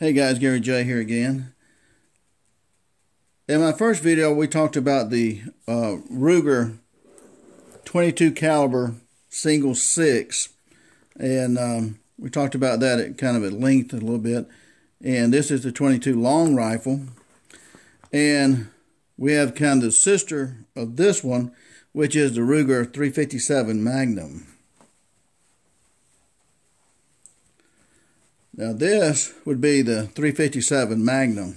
Hey guys, Gary J here again. In my first video, we talked about the uh, Ruger 22 caliber single six, and um, we talked about that at kind of at length a little bit. And this is the 22 long rifle, and we have kind of the sister of this one, which is the Ruger 357 Magnum. Now this would be the 357 Magnum,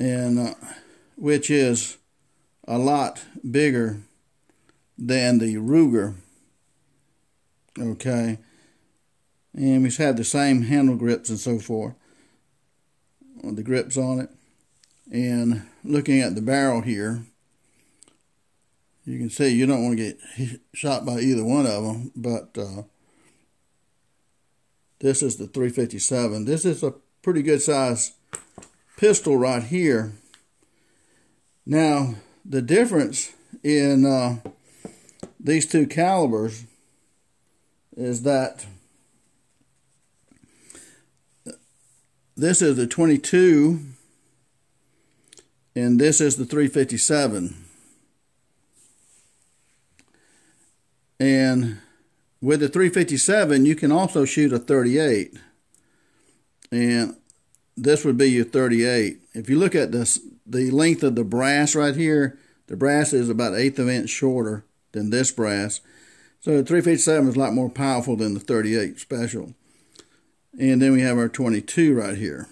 and uh, which is a lot bigger than the Ruger. Okay, and we have the same handle grips and so forth. On the grips on it, and looking at the barrel here, you can see you don't want to get shot by either one of them, but uh, this is the 357. This is a pretty good size pistol right here. Now, the difference in uh, these two calibers is that this is the 22 and this is the 357. And with the 357, you can also shoot a 38. And this would be your 38. If you look at this, the length of the brass right here, the brass is about eighth of an inch shorter than this brass. So the 357 is a lot more powerful than the 38 special. And then we have our 22 right here.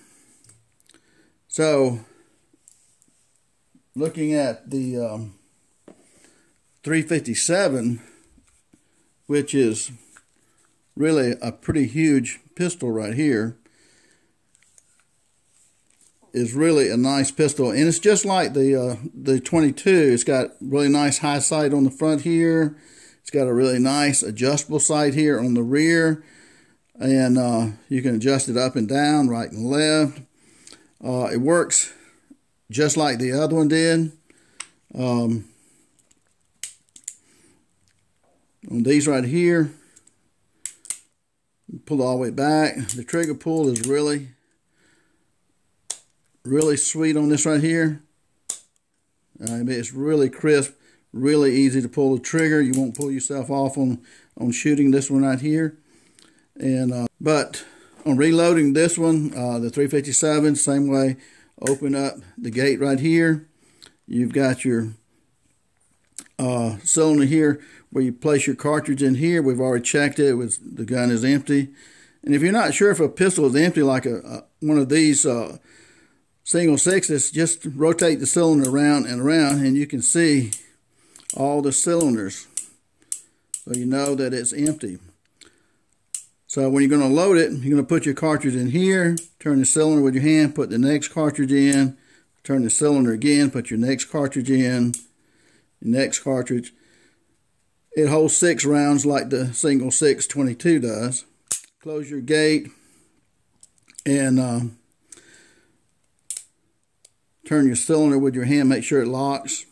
So looking at the um, 357, which is really a pretty huge pistol right here, is really a nice pistol. And it's just like the uh, the 22. It's got really nice high sight on the front here. It's got a really nice adjustable sight here on the rear. And uh, you can adjust it up and down, right and left. Uh, it works just like the other one did. Um, on these right here, pull all the way back. The trigger pull is really, really sweet on this right here. Mean, it's really crisp, really easy to pull the trigger. You won't pull yourself off on, on shooting this one right here. And uh, But on reloading this one, uh, the 357, same way, open up the gate right here. You've got your uh, cylinder here where you place your cartridge in here. We've already checked it. Was the gun is empty. And if you're not sure if a pistol is empty, like a, a one of these uh, single sixes, just rotate the cylinder around and around, and you can see all the cylinders. So you know that it's empty. So when you're going to load it, you're going to put your cartridge in here, turn the cylinder with your hand, put the next cartridge in, turn the cylinder again, put your next cartridge in, next cartridge. It holds six rounds like the single 622 does. Close your gate and uh, turn your cylinder with your hand, make sure it locks.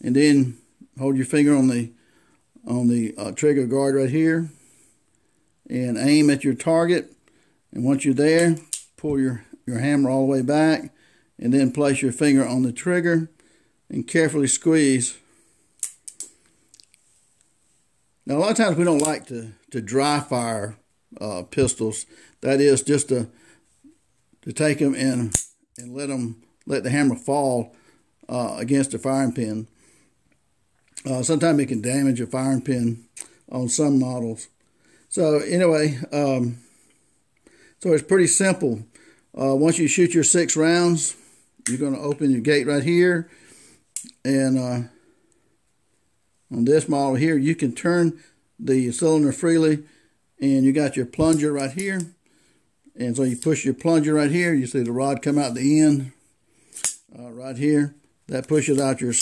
And then hold your finger on the on the uh, trigger guard right here and aim at your target. And once you're there, pull your, your hammer all the way back and then place your finger on the trigger and carefully squeeze. Now, a lot of times we don't like to, to dry fire uh, pistols. That is just to, to take them and, and let them let the hammer fall uh, against the firing pin. Uh, sometimes it can damage a firing pin on some models. So anyway, um, so it's pretty simple. Uh, once you shoot your six rounds, you're going to open your gate right here and uh, on this model here, you can turn the cylinder freely and you got your plunger right here. And so you push your plunger right here. You see the rod come out the end uh, right here. That pushes out your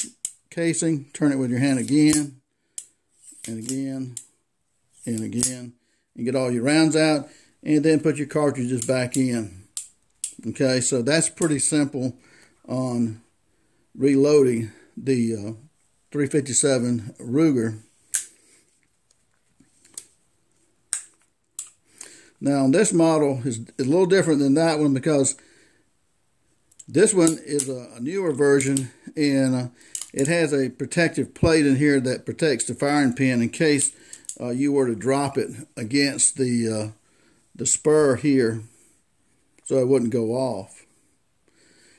casing. Turn it with your hand again and again and again. And get all your rounds out. And then put your cartridges back in. Okay, so that's pretty simple on reloading the uh, 357 Ruger. Now this model is a little different than that one because this one is a, newer version and uh, it has a protective plate in here that protects the firing pin in case uh, you were to drop it against the uh, the spur here so it wouldn't go off.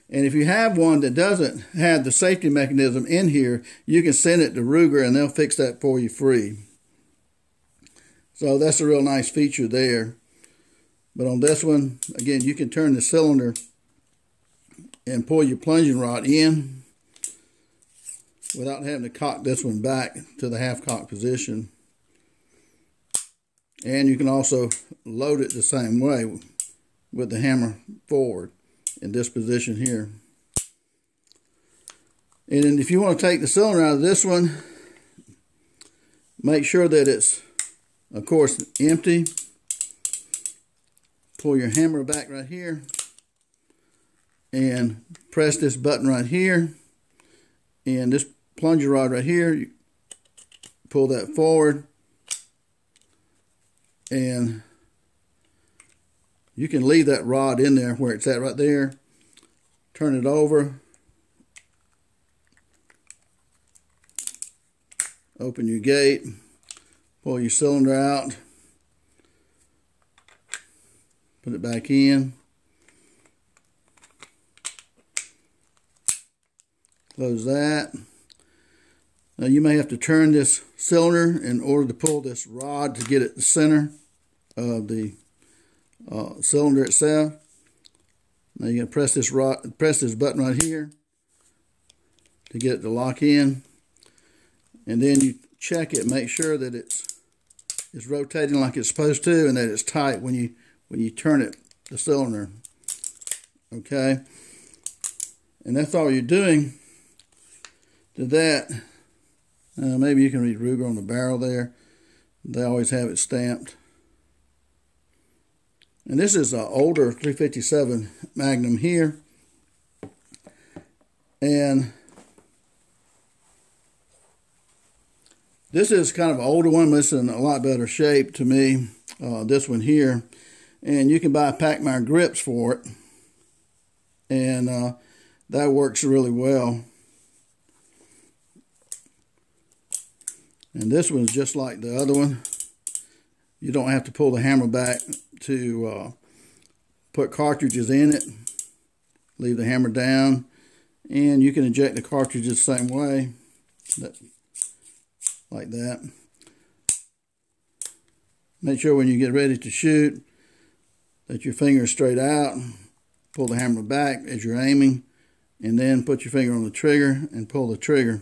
And if you have one that doesn't have the safety mechanism in here, you can send it to Ruger and they'll fix that for you free. So that's a real nice feature there. But on this one, again, you can turn the cylinder and pull your plunging rod in without having to cock this one back to the half cock position. And you can also load it the same way with the hammer forward in this position here. And if you want to take the cylinder out of this one, make sure that it's, of course, empty. Pull your hammer back right here and press this button right here. And this plunger rod right here, you pull that forward and you can leave that rod in there where it's at right there. Turn it over. Open your gate. Pull your cylinder out. Put it back in. Close that. Now you may have to turn this cylinder in order to pull this rod to get it the center of the uh, cylinder itself. Now you're gonna press this rod, press this button right here to get it to lock in, and then you check it, make sure that it's it's rotating like it's supposed to, and that it's tight when you when you turn it the cylinder. Okay, and that's all you're doing. To that, uh, maybe you can read Ruger on the barrel there. They always have it stamped. And this is an older 357 Magnum here. And this is kind of an older one, but it's in a lot better shape to me. Uh, this one here. And you can buy Pachmayr grips for it. And uh, that works really well. And this one's just like the other one. You don't have to pull the hammer back to uh, put cartridges in it. Leave the hammer down. And you can eject the cartridges the same way. That, like that. Make sure when you get ready to shoot that your finger is straight out. Pull the hammer back as you're aiming. And then put your finger on the trigger and pull the trigger.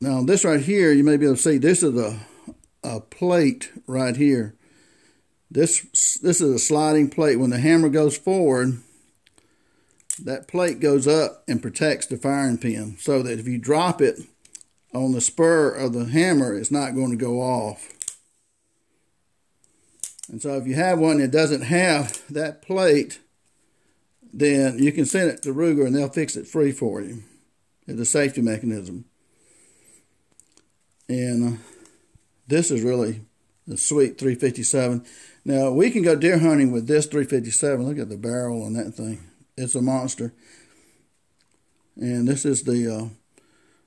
Now this right here, you may be able to see, this is a, a plate right here. This, this is a sliding plate. When the hammer goes forward, that plate goes up and protects the firing pin so that if you drop it on the spur of the hammer, it's not going to go off. And so if you have one that doesn't have that plate, then you can send it to Ruger and they'll fix it free for you. It's a safety mechanism. And uh, this is really a sweet 357. Now, we can go deer hunting with this 357. Look at the barrel on that thing. It's a monster. And this is the, uh,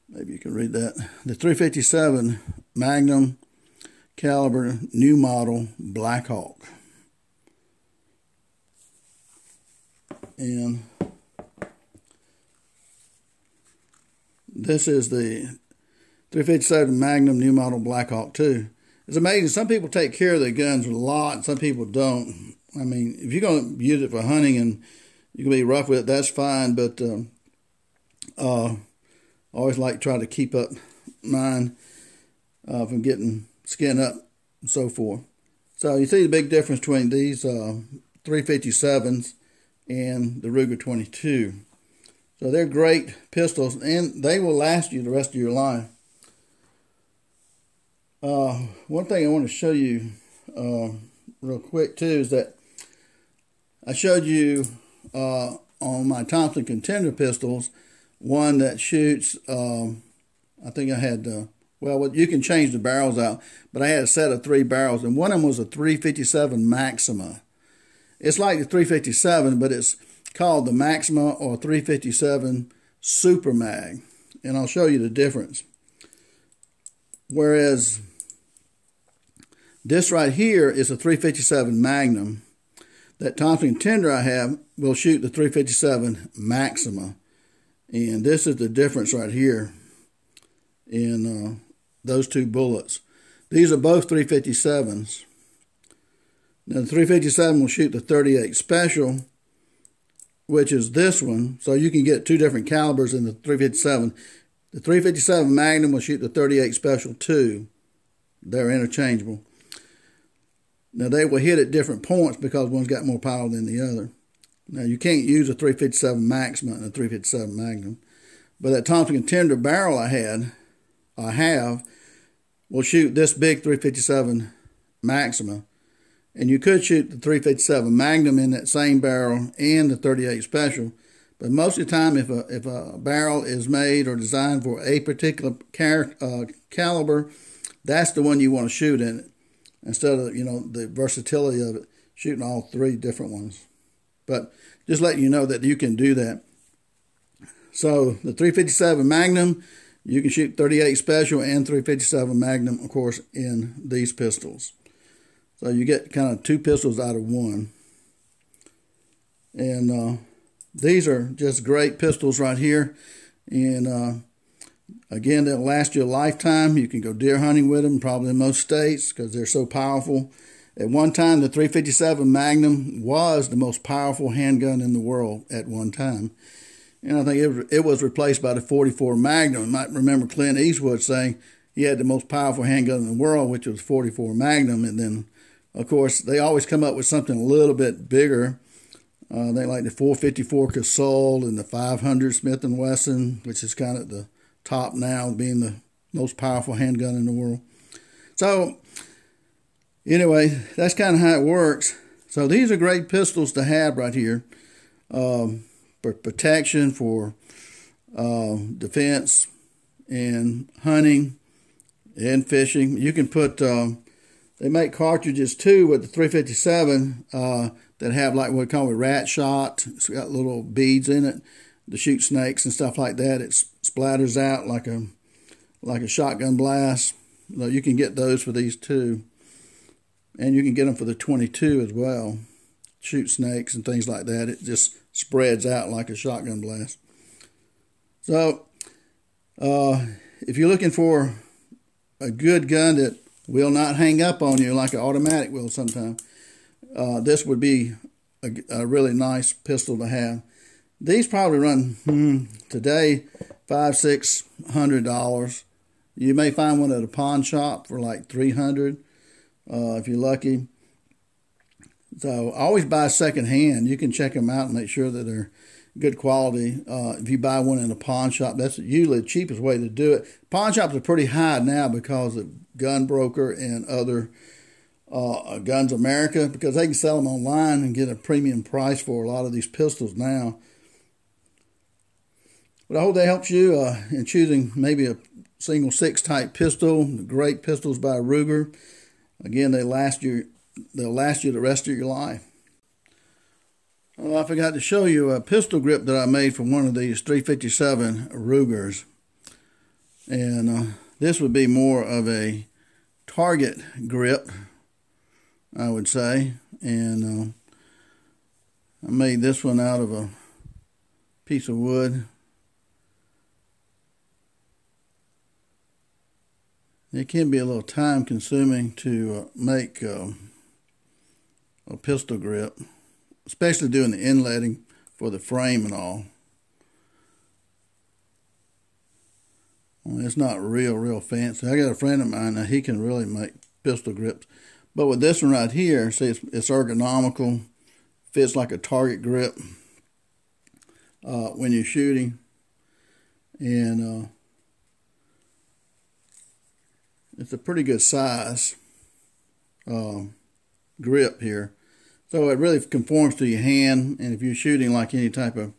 maybe you can read that, the 357 Magnum caliber new model Blackhawk. And this is the 357 Magnum new model Blackhawk 2 it's amazing. Some people take care of their guns a lot, some people don't. I mean, if you're going to use it for hunting and you can be rough with it, that's fine. But um, uh, I always like to try to keep up mine uh, from getting skin up and so forth. So you see the big difference between these uh, 357s and the Ruger 22. So they're great pistols and they will last you the rest of your life. Uh, one thing I want to show you uh, real quick too is that I showed you uh, on my Thompson contender pistols one that shoots. Um, I think I had uh, well, you can change the barrels out, but I had a set of three barrels, and one of them was a 357 Maxima. It's like the 357, but it's called the Maxima or 357 Super Mag, and I'll show you the difference. Whereas this right here is a 357 Magnum. That Thompson Tender I have will shoot the 357 Maxima. And this is the difference right here in uh, those two bullets. These are both 357s. Now the 357 will shoot the 38 Special, which is this one. So you can get two different calibers in the 357. The 357 Magnum will shoot the 38 Special too. They're interchangeable. Now they will hit at different points because one's got more power than the other. Now you can't use a 357 Maxima and a 357 Magnum, but that Thompson Contender barrel I had, I have, will shoot this big 357 Maxima, and you could shoot the 357 Magnum in that same barrel and the 38 Special. But most of the time, if a if a barrel is made or designed for a particular car, uh, caliber, that's the one you want to shoot in it instead of you know the versatility of it, shooting all three different ones. But just letting you know that you can do that. So the 357 Magnum, you can shoot 38 Special and 357 Magnum, of course, in these pistols. So you get kind of two pistols out of one. And uh, these are just great pistols right here. And uh, again, they'll last you a lifetime. You can go deer hunting with them, probably in most states, because they're so powerful. At one time, the 357 Magnum was the most powerful handgun in the world at one time. And I think it, it was replaced by the 44 Magnum. You might remember Clint Eastwood saying he had the most powerful handgun in the world, which was 44 Magnum. And then, of course, they always come up with something a little bit bigger. Uh, they like the 454 Casull and the 500 Smith & Wesson, which is kind of the top now, being the most powerful handgun in the world. So anyway, that's kind of how it works. So these are great pistols to have right here um, for protection, for uh, defense, and hunting and fishing. You can put, um, they make cartridges too with the 357 uh, that have like what we call a rat shot. It's got little beads in it to shoot snakes and stuff like that. It splatters out like a like a shotgun blast. So you can get those for these too and you can get them for the 22 as well. Shoot snakes and things like that. It just spreads out like a shotgun blast. So, uh, if you're looking for a good gun that will not hang up on you like an automatic will sometimes, uh, this would be a, a, really nice pistol to have. These probably run hmm, today five, six hundred dollars. You may find one at a pawn shop for like three hundred uh, if you're lucky. So always buy second hand. You can check them out and make sure that they're good quality. Uh, if you buy one in a pawn shop, that's usually the cheapest way to do it. Pawn shops are pretty high now because of Gunbroker and other uh, Guns America because they can sell them online and get a premium price for a lot of these pistols now. But I hope that helps you uh, in choosing maybe a single six type pistol. Great pistols by Ruger. Again, they last you they'll last you the rest of your life. Oh, I forgot to show you a pistol grip that I made from one of these 357 Rugers. And uh, this would be more of a target grip, I would say. And uh, I made this one out of a piece of wood It can be a little time consuming to uh, make uh, a pistol grip, especially doing the inletting for the frame and all. Well, it's not real, real fancy. I got a friend of mine that he can really make pistol grips. But with this one right here, see, it's, it's ergonomical, fits like a target grip uh, when you're shooting. And uh, it's a pretty good size um, grip here. So it really conforms to your hand, and if you're shooting like any type of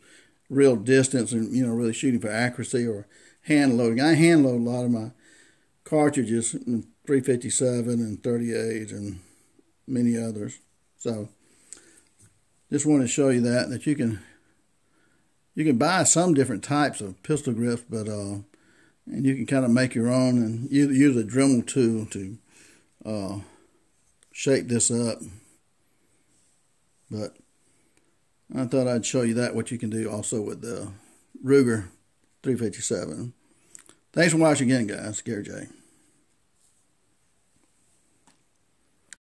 real distance and you know really shooting for accuracy or hand loading, I hand load a lot of my cartridges, 357 and 38 and many others. So just want to show you that that you can you can buy some different types of pistol grips, but uh, and you can kind of make your own and use, a Dremel tool to uh, shape this up. But I thought I'd show you that what you can do also with the Ruger 357. Thanks for watching again, guys. Gary J.